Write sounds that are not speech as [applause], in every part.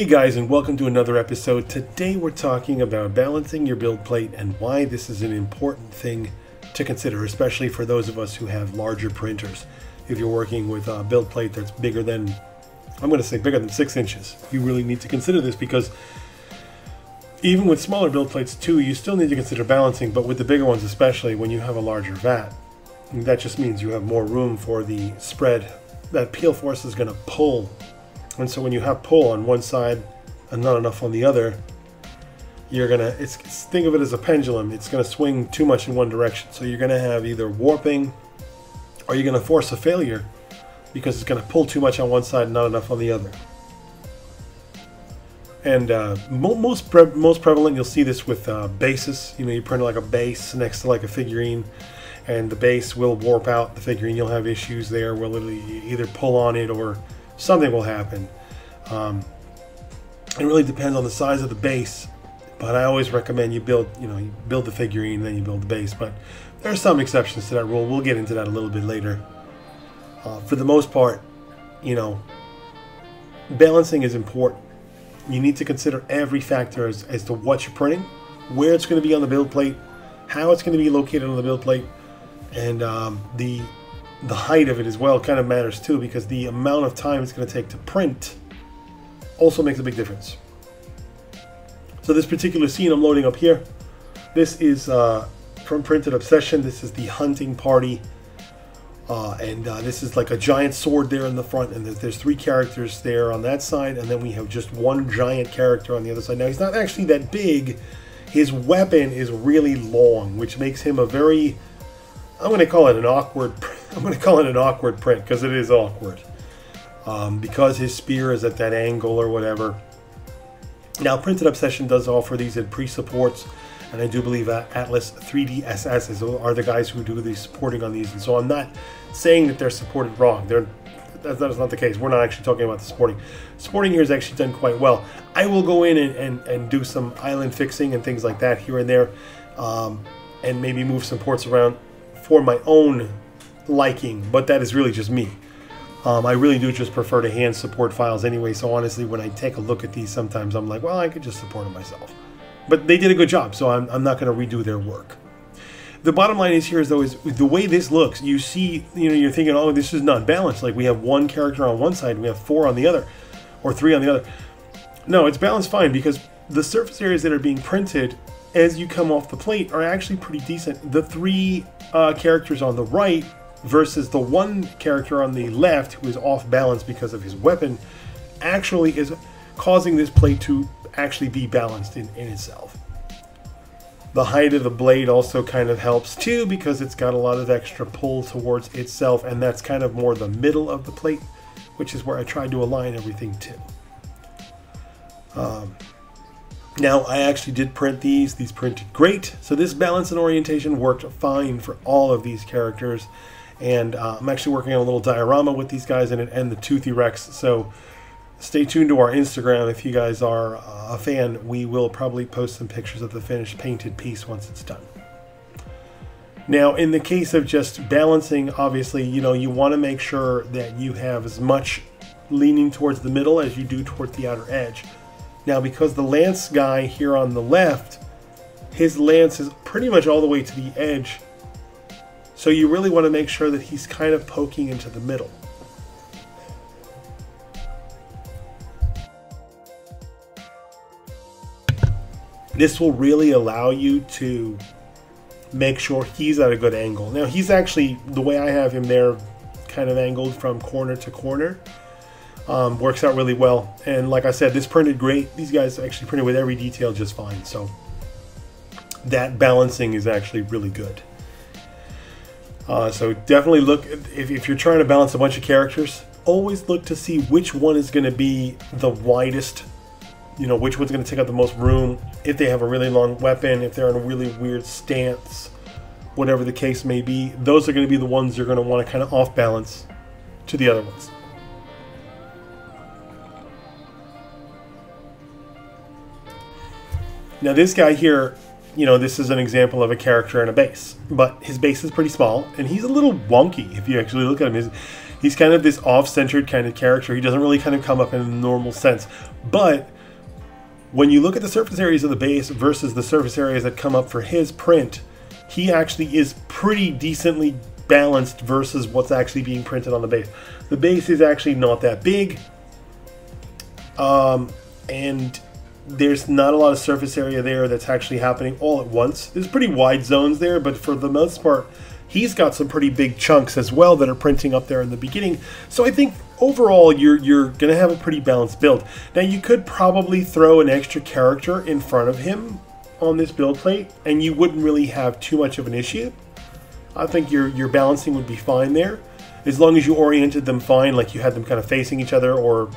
Hey guys, and welcome to another episode. Today we're talking about balancing your build plate and why this is an important thing to consider, especially for those of us who have larger printers. If you're working with a build plate that's bigger than, I'm going to say bigger than six inches, you really need to consider this because even with smaller build plates too, you still need to consider balancing, but with the bigger ones especially, when you have a larger vat, that just means you have more room for the spread. That peel force is going to pull and so when you have pull on one side and not enough on the other, you're gonna it's think of it as a pendulum. It's gonna swing too much in one direction. So you're gonna have either warping or you're gonna force a failure because it's gonna pull too much on one side and not enough on the other. And uh, mo most pre most prevalent, you'll see this with uh, bases. You know, you print like a base next to like a figurine, and the base will warp out the figurine. You'll have issues there where it'll either pull on it or something will happen. Um, it really depends on the size of the base, but I always recommend you build, you know, you build the figurine, and then you build the base. But there are some exceptions to that rule. We'll get into that a little bit later. Uh, for the most part, you know, balancing is important. You need to consider every factor as, as to what you're printing, where it's going to be on the build plate, how it's going to be located on the build plate, and um, the the height of it as well kind of matters too because the amount of time it's going to take to print also makes a big difference. So this particular scene I'm loading up here, this is uh, from Printed Obsession. This is the hunting party. Uh, and uh, this is like a giant sword there in the front, and there's, there's, three characters there on that side, and then we have just one giant character on the other side. Now, he's not actually that big. His weapon is really long, which makes him a very, I'm going to call it an awkward [laughs] I'm going to call it an awkward print because it is awkward. Um, because his spear is at that angle or whatever. Now, Printed Obsession does offer these in pre-supports, and I do believe that Atlas 3D SS are the guys who do the supporting on these. And so I'm not saying that they're supported wrong. They're that, that is not the case. We're not actually talking about the sporting. Sporting here is actually done quite well. I will go in and, and, and do some island fixing and things like that here and there, um, and maybe move some ports around for my own liking, but that is really just me. Um, I really do just prefer to hand support files anyway, so honestly, when I take a look at these, sometimes I'm like, well, I could just support them myself. But they did a good job, so I'm, I'm not going to redo their work. The bottom line is here is though is the way this looks. You see, you know, you're thinking, oh, this is not balanced. Like we have one character on one side, we have four on the other, or three on the other. No, it's balanced fine because the surface areas that are being printed as you come off the plate are actually pretty decent. The three uh, characters on the right versus the one character on the left who is off balance because of his weapon actually is causing this plate to actually be balanced in, in itself. The height of the blade also kind of helps too because it's got a lot of extra pull towards itself and that's kind of more the middle of the plate which is where I tried to align everything to. Um, now I actually did print these, these printed great, so this balance and orientation worked fine for all of these characters and uh, I'm actually working on a little diorama with these guys and, and the Toothy Rex. So stay tuned to our Instagram if you guys are uh, a fan. We will probably post some pictures of the finished painted piece once it's done. Now, in the case of just balancing, obviously, you know, you want to make sure that you have as much leaning towards the middle as you do towards the outer edge. Now, because the lance guy here on the left, his lance is pretty much all the way to the edge so you really want to make sure that he's kind of poking into the middle. This will really allow you to make sure he's at a good angle. Now he's actually, the way I have him there, kind of angled from corner to corner. Um, works out really well. And like I said, this printed great. These guys actually printed with every detail just fine. So that balancing is actually really good. Uh, so definitely look, if, if you're trying to balance a bunch of characters, always look to see which one is going to be the widest, you know, which one's going to take up the most room, if they have a really long weapon, if they're in a really weird stance, whatever the case may be. Those are going to be the ones you're going to want to kind of off balance to the other ones. Now this guy here you know, this is an example of a character in a base, but his base is pretty small, and he's a little wonky if you actually look at him. His, He's kind of this off-centered kind of character. He doesn't really kind of come up in a normal sense. But when you look at the surface areas of the base versus the surface areas that come up for his print, he actually is pretty decently balanced versus what's actually being printed on the base. The base is actually not that big. Um, and there's not a lot of surface area there that's actually happening all at once. There's pretty wide zones there, but for the most part, he's got some pretty big chunks as well that are printing up there in the beginning. So I think overall you're you're gonna have a pretty balanced build. Now you could probably throw an extra character in front of him on this build plate, and you wouldn't really have too much of an issue. I think your your balancing would be fine there, as long as you oriented them fine, like you had them kind of facing each other or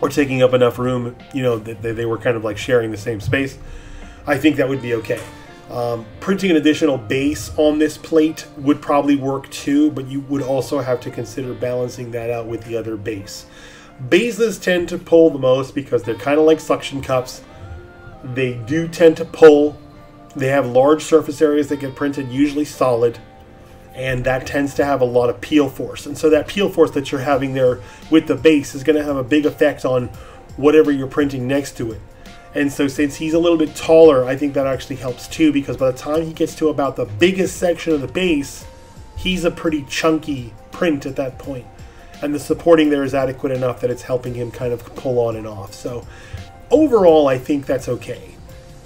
or taking up enough room, you know, that they, were kind of like sharing the same space, I think that would be okay. Um, printing an additional base on this plate would probably work too, but you would also have to consider balancing that out with the other base. Bases tend to pull the most because they're kind of like suction cups. They do tend to pull. They have large surface areas that get printed, usually solid and that tends to have a lot of peel force. And so that peel force that you're having there with the base is going to have a big effect on whatever you're printing next to it. And so since he's a little bit taller, I think that actually helps too because by the time he gets to about the biggest section of the base, he's a pretty chunky print at that point. And the supporting there is adequate enough that it's helping him kind of pull on and off. So overall, I think that's okay.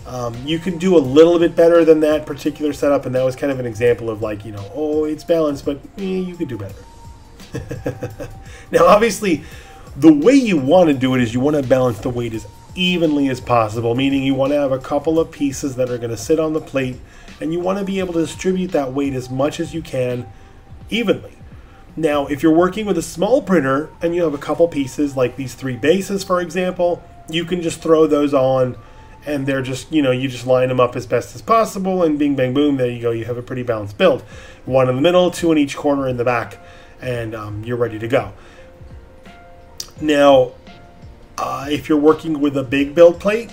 Um, you can do a little bit better than that particular setup, and that was kind of an example of like, you know, oh, it's balanced, but eh, you could do better. [laughs] now, obviously, the way you want to do it is you want to balance the weight as evenly as possible, meaning you want to have a couple of pieces that are going to sit on the plate, and you want to be able to distribute that weight as much as you can evenly. Now, if you're working with a small printer and you have a couple pieces, like these three bases, for example, you can just throw those on and they're just you know you just line them up as best as possible and bing bang boom there you go. You have a pretty balanced build. One in the middle two in each corner in the back and um, you're ready to go. Now uh, if you're working with a big build plate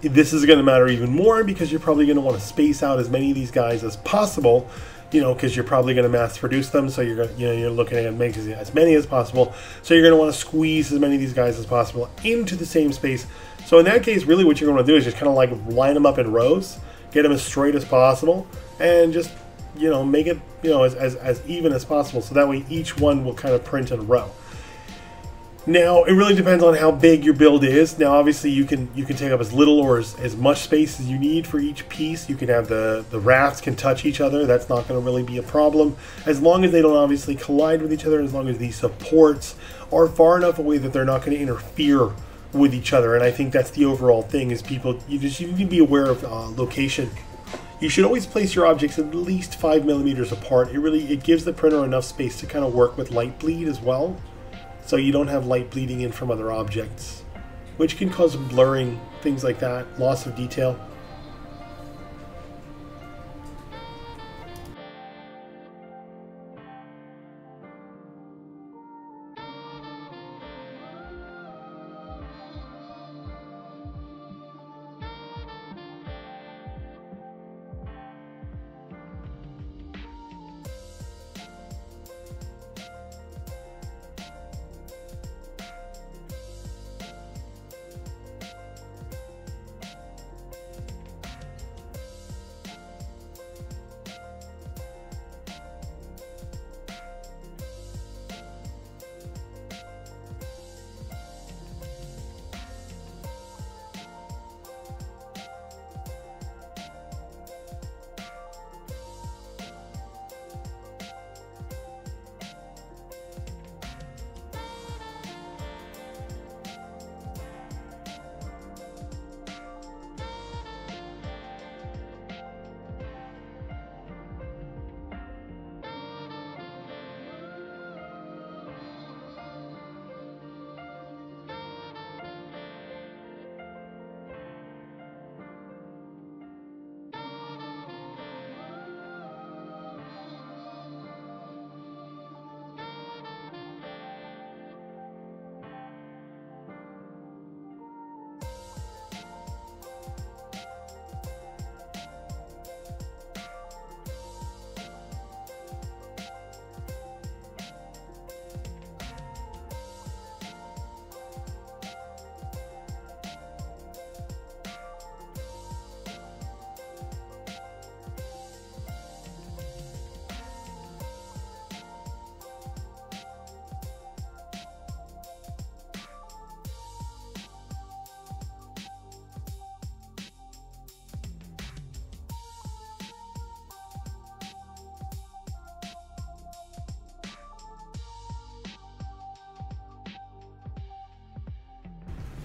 this is going to matter even more because you're probably going to want to space out as many of these guys as possible you know because you're probably going to mass produce them so you're going to, you know you're looking at making as many as possible so you're going to want to squeeze as many of these guys as possible into the same space so in that case, really what you're going to do is just kind of like line them up in rows, get them as straight as possible, and just, you know, make it, you know, as, as, as even as possible. So that way each one will kind of print in a row. Now, it really depends on how big your build is. Now, obviously, you can you can take up as little or as, as much space as you need for each piece. You can have the, the rafts can touch each other. That's not going to really be a problem. As long as they don't obviously collide with each other, as long as these supports are far enough away that they're not going to interfere with each other. And I think that's the overall thing is people you just you need to be aware of uh, location. You should always place your objects at least five millimeters apart. It really it gives the printer enough space to kind of work with light bleed as well, so you don't have light bleeding in from other objects, which can cause blurring, things like that, loss of detail.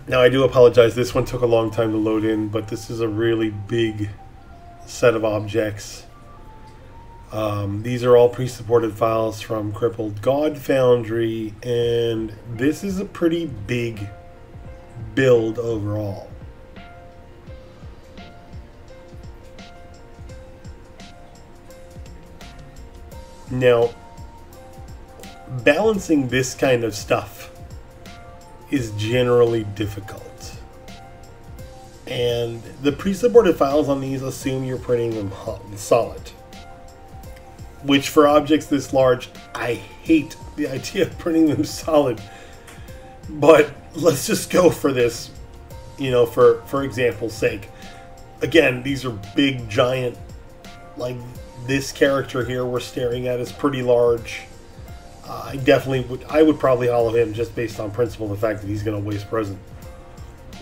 Now I do apologize, this one took a long time to load in, but this is a really big set of objects. Um, these are all pre-supported files from Crippled God Foundry, and this is a pretty big build overall. Now, balancing this kind of stuff is generally difficult. And the pre-supported files on these assume you're printing them solid. Which for objects this large, I hate the idea of printing them solid. But let's just go for this, you know, for, for example's sake. Again, these are big, giant, like this character here we're staring at is pretty large. I definitely would, I would probably hollow him just based on principle, the fact that he's going to waste resin.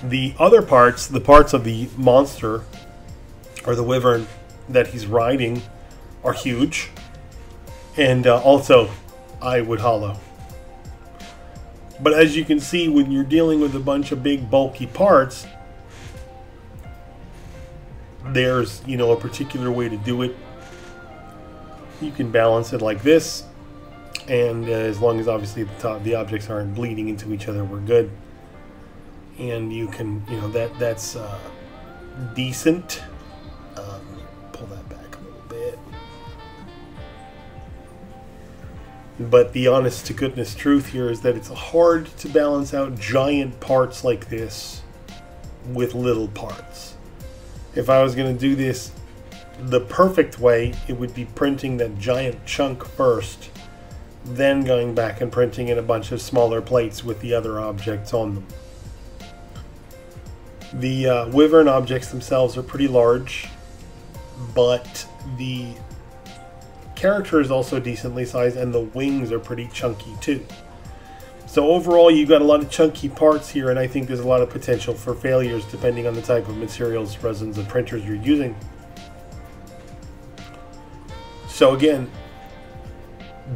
The other parts, the parts of the monster or the wyvern that he's riding, are huge. And uh, also, I would hollow. But as you can see, when you're dealing with a bunch of big, bulky parts, there's, you know, a particular way to do it. You can balance it like this, and uh, as long as obviously the, top, the objects aren't bleeding into each other, we're good. And you can, you know, that that's uh, decent. Um, pull that back a little bit. But the honest to goodness truth here is that it's hard to balance out giant parts like this with little parts. If I was going to do this the perfect way, it would be printing that giant chunk first, then going back and printing in a bunch of smaller plates with the other objects on them. The uh, Wyvern objects themselves are pretty large, but the character is also decently sized and the wings are pretty chunky too. So overall you've got a lot of chunky parts here and I think there's a lot of potential for failures depending on the type of materials, resins, and printers you're using. So again,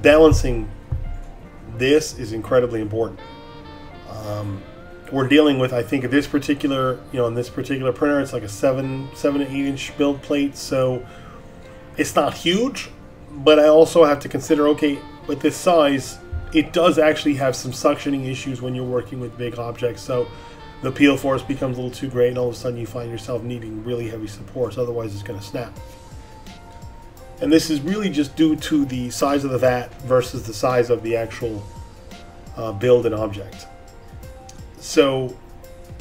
balancing this is incredibly important. Um, we're dealing with, I think, this particular, you know, in this particular printer, it's like a seven, seven to eight inch build plate, so it's not huge. But I also have to consider, okay, with this size, it does actually have some suctioning issues when you're working with big objects. So the peel force becomes a little too great, and all of a sudden you find yourself needing really heavy supports. Otherwise, it's going to snap. And this is really just due to the size of the vat versus the size of the actual uh, build an object. So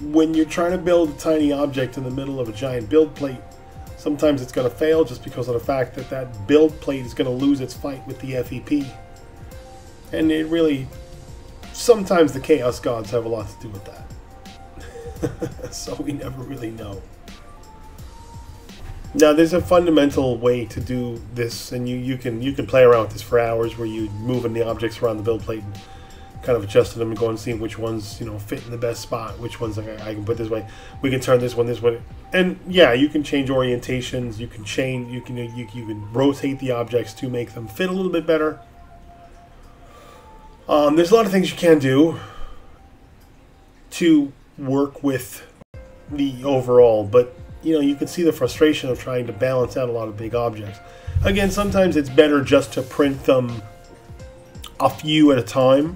when you're trying to build a tiny object in the middle of a giant build plate, sometimes it's going to fail just because of the fact that that build plate is going to lose its fight with the FEP. And it really, sometimes the Chaos Gods have a lot to do with that. [laughs] so we never really know. Now there's a fundamental way to do this, and you, you can you can play around with this for hours, where you moving the objects around the build plate and kind of adjusting them and going and seeing which ones you know fit in the best spot, which ones I, I can put this way. We can turn this one this way, and yeah, you can change orientations. You can change. You can you, you can rotate the objects to make them fit a little bit better. Um, there's a lot of things you can do to work with the overall, but you know, you can see the frustration of trying to balance out a lot of big objects. Again, sometimes it's better just to print them a few at a time.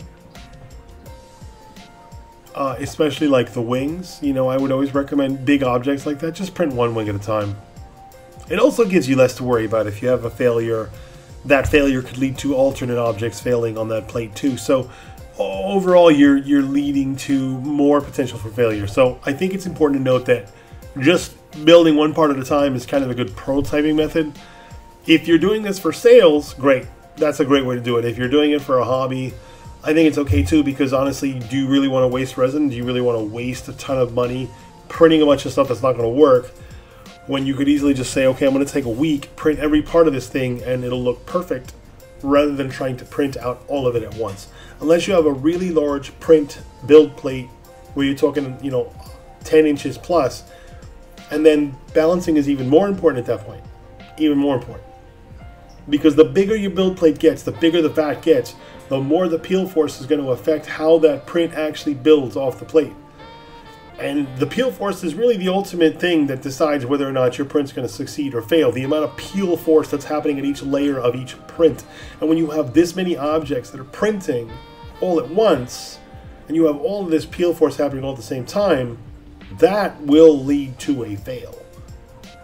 Uh, especially like the wings. You know, I would always recommend big objects like that. Just print one wing at a time. It also gives you less to worry about if you have a failure. That failure could lead to alternate objects failing on that plate too. So overall, you're you're leading to more potential for failure. So I think it's important to note that just building one part at a time is kind of a good prototyping method. If you're doing this for sales, great. That's a great way to do it. If you're doing it for a hobby, I think it's okay too because honestly, do you really want to waste resin? Do you really want to waste a ton of money printing a bunch of stuff that's not going to work when you could easily just say, okay, I'm going to take a week, print every part of this thing, and it'll look perfect rather than trying to print out all of it at once. Unless you have a really large print build plate where you're talking, you know, 10 inches plus, and then balancing is even more important at that point. Even more important. Because the bigger your build plate gets, the bigger the vat gets, the more the peel force is going to affect how that print actually builds off the plate. And the peel force is really the ultimate thing that decides whether or not your print's going to succeed or fail. The amount of peel force that's happening at each layer of each print. And when you have this many objects that are printing all at once, and you have all of this peel force happening all at the same time, that will lead to a fail.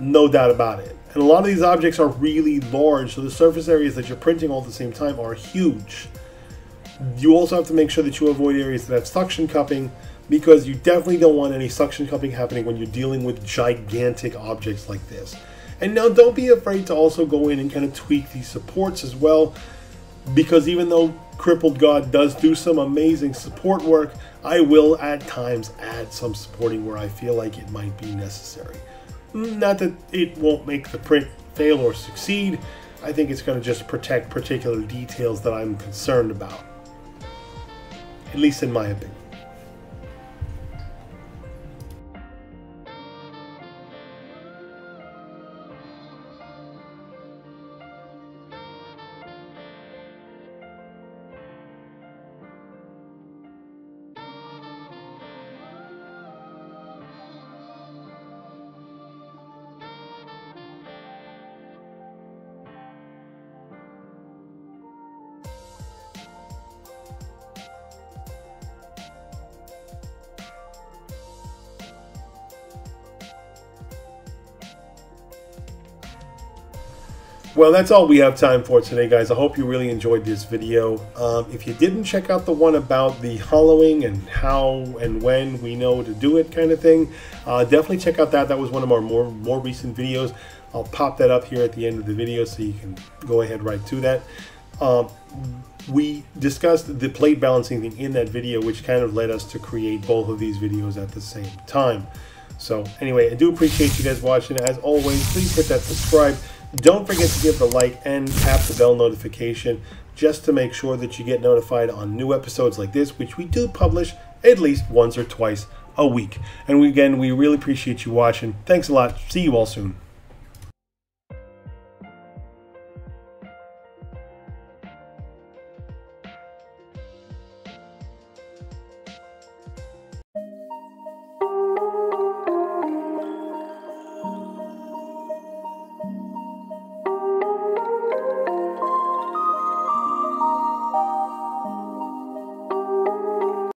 No doubt about it. And a lot of these objects are really large, so the surface areas that you're printing all at the same time are huge. You also have to make sure that you avoid areas that have suction cupping because you definitely don't want any suction cupping happening when you're dealing with gigantic objects like this. And now don't be afraid to also go in and kind of tweak these supports as well because even though Crippled God does do some amazing support work, I will at times add some supporting where I feel like it might be necessary. Not that it won't make the print fail or succeed, I think it's going to just protect particular details that I'm concerned about. At least in my opinion. Well, that's all we have time for today, guys. I hope you really enjoyed this video. Um, if you didn't check out the one about the hollowing and how and when we know to do it kind of thing, uh, definitely check out that. That was one of our more, more recent videos. I'll pop that up here at the end of the video so you can go ahead right to that. Um, we discussed the plate balancing thing in that video, which kind of led us to create both of these videos at the same time. So anyway, I do appreciate you guys watching. As always, please hit that subscribe don't forget to give the like and tap the bell notification just to make sure that you get notified on new episodes like this, which we do publish at least once or twice a week. And we, again, we really appreciate you watching. Thanks a lot. See you all soon.